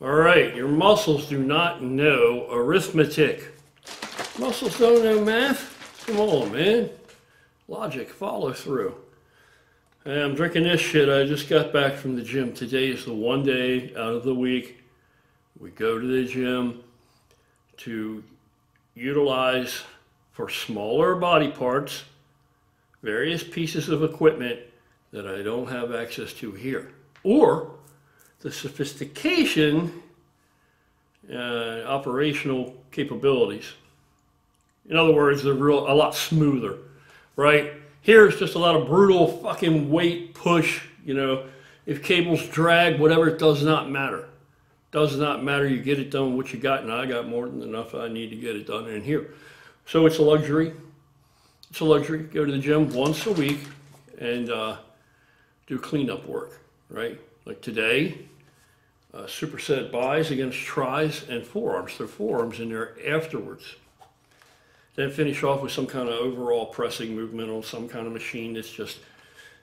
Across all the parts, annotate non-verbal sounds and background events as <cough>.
All right, your muscles do not know arithmetic. Muscles don't know math? Come on, man. Logic, follow through. Hey, I'm drinking this shit. I just got back from the gym. Today is the one day out of the week we go to the gym to utilize for smaller body parts various pieces of equipment that I don't have access to here. Or the sophistication, uh, operational capabilities. In other words, they're real a lot smoother, right? Here's just a lot of brutal fucking weight push, you know. If cables drag, whatever, it does not matter. Does not matter. You get it done what you got, and I got more than enough I need to get it done in here. So it's a luxury. It's a luxury. Go to the gym once a week and uh, do cleanup work, right? Like today, uh, superset bis against tris and forearms. Throw forearms in there afterwards. Then finish off with some kind of overall pressing movement on some kind of machine that's just,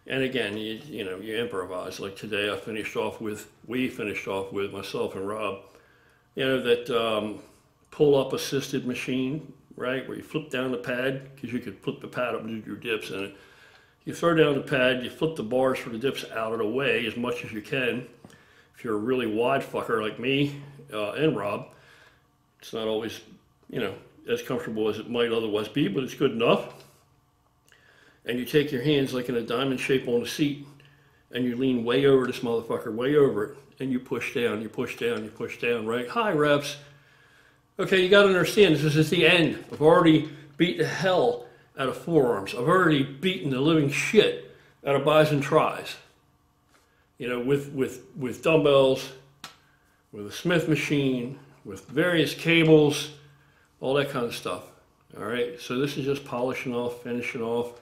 and again, you, you know, you improvise. Like today, I finished off with, we finished off with myself and Rob, you know, that um, pull up assisted machine, right? Where you flip down the pad, because you could flip the pad up and do your dips in it. You throw down the pad, you flip the bars for the dips out of the way as much as you can. If you're a really wide fucker like me uh, and Rob, it's not always, you know, as comfortable as it might otherwise be, but it's good enough. And you take your hands like in a diamond shape on the seat and you lean way over this motherfucker, way over it, and you push down, you push down, you push down, right? High reps. Okay, you got to understand this is the end. I've already beat the hell out of forearms. I've already beaten the living shit out of bis and tris. You know, with, with, with dumbbells, with a Smith machine, with various cables, all that kind of stuff. All right, so this is just polishing off, finishing off,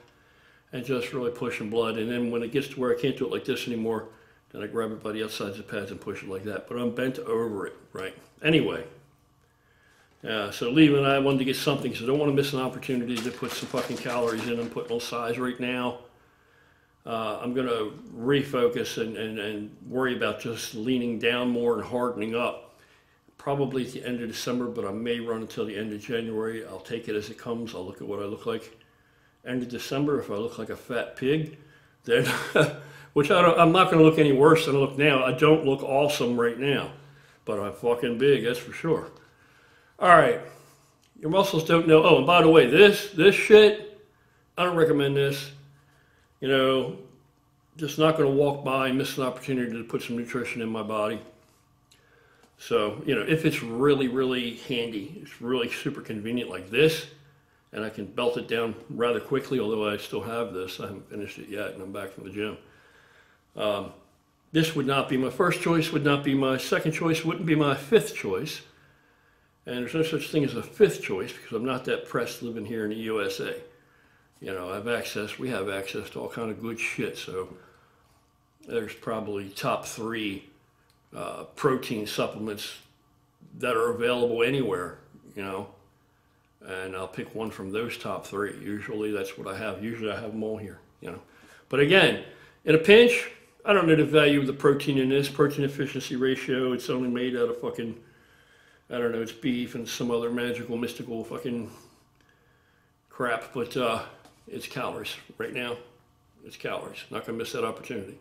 and just really pushing blood. And then when it gets to where I can't do it like this anymore, then I grab it by the outsides of the pads and push it like that. But I'm bent over it, right? Anyway, uh, so Lee and I wanted to get something, so I don't want to miss an opportunity to put some fucking calories in and put on size right now. Uh, I'm going to refocus and, and, and worry about just leaning down more and hardening up probably at the end of December, but I may run until the end of January. I'll take it as it comes. I'll look at what I look like. End of December, if I look like a fat pig, then, <laughs> which I don't, I'm not going to look any worse than I look now. I don't look awesome right now, but I'm fucking big, that's for sure. All right, your muscles don't know. Oh, and by the way, this this shit, I don't recommend this. You know, just not going to walk by and miss an opportunity to put some nutrition in my body. So, you know, if it's really, really handy, it's really super convenient like this, and I can belt it down rather quickly, although I still have this. I haven't finished it yet, and I'm back from the gym. Um, this would not be my first choice, would not be my second choice, wouldn't be my fifth choice. And there's no such thing as a fifth choice because I'm not that pressed living here in the USA. You know, have access, we have access to all kind of good shit. So there's probably top three uh, protein supplements that are available anywhere, you know, and I'll pick one from those top three. Usually that's what I have. Usually I have them all here, you know. But again, in a pinch, I don't know the value of the protein in this protein efficiency ratio. It's only made out of fucking, I don't know, it's beef and some other magical, mystical fucking crap. But uh, it's calories right now. It's calories. Not going to miss that opportunity.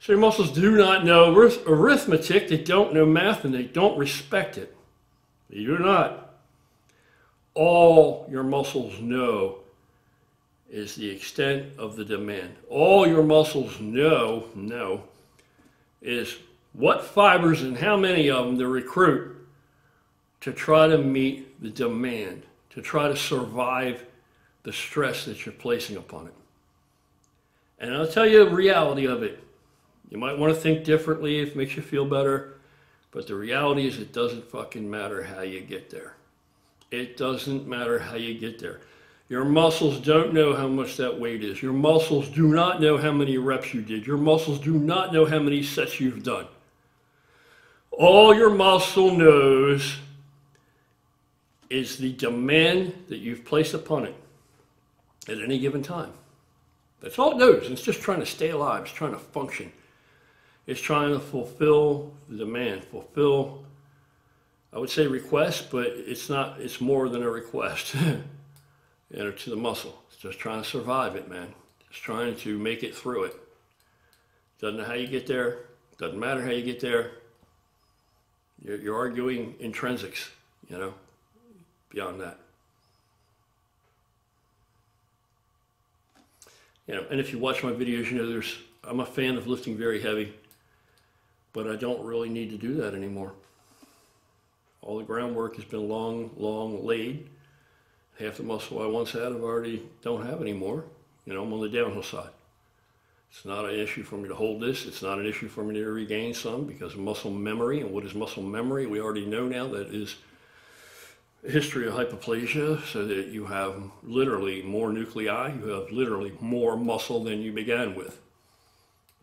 So your muscles do not know arithmetic, they don't know math, and they don't respect it. They do not. All your muscles know is the extent of the demand. All your muscles know, know, is what fibers and how many of them to recruit to try to meet the demand, to try to survive the stress that you're placing upon it. And I'll tell you the reality of it. You might want to think differently if it makes you feel better, but the reality is it doesn't fucking matter how you get there. It doesn't matter how you get there. Your muscles don't know how much that weight is. Your muscles do not know how many reps you did. Your muscles do not know how many sets you've done. All your muscle knows is the demand that you've placed upon it at any given time. That's all it knows. It's just trying to stay alive. It's trying to function. It's trying to fulfill the demand, fulfill, I would say request, but it's not, it's more than a request. <laughs> you know, to the muscle. It's just trying to survive it, man. Just trying to make it through it. Doesn't know how you get there. Doesn't matter how you get there. You're, you're arguing intrinsics, you know, beyond that. You know, and if you watch my videos, you know there's I'm a fan of lifting very heavy, but I don't really need to do that anymore. All the groundwork has been long, long laid. Half the muscle I once had, I've already don't have anymore. You know, I'm on the downhill side. It's not an issue for me to hold this. It's not an issue for me to regain some because muscle memory. And what is muscle memory? We already know now that is history of hyperplasia, so that you have literally more nuclei, you have literally more muscle than you began with.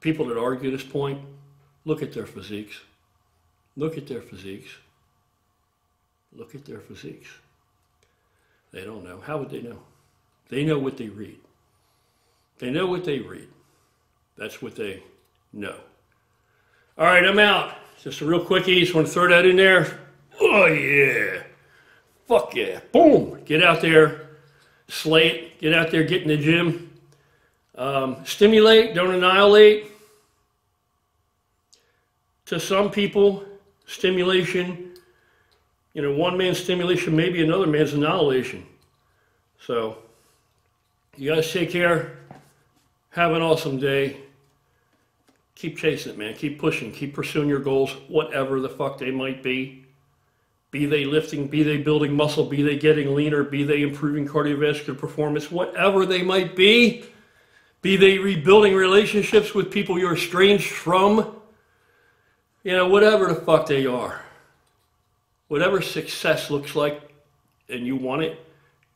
People that argue this point, look at their physiques. Look at their physiques. Look at their physiques. They don't know. How would they know? They know what they read. They know what they read. That's what they know. All right, I'm out. Just a real quickie. Just want to throw that in there. Oh, yeah. Fuck yeah. Boom. Get out there, slay it. Get out there, get in the gym. Um, stimulate, don't annihilate. To some people, stimulation, you know, one man's stimulation may be another man's annihilation. So, you guys take care. Have an awesome day. Keep chasing it, man. Keep pushing. Keep pursuing your goals, whatever the fuck they might be. Be they lifting, be they building muscle, be they getting leaner, be they improving cardiovascular performance, whatever they might be. Be they rebuilding relationships with people you're estranged from. You know, whatever the fuck they are. Whatever success looks like and you want it,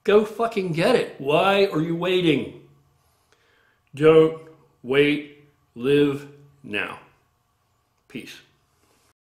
go fucking get it. Why are you waiting? Don't wait. Live now. Peace.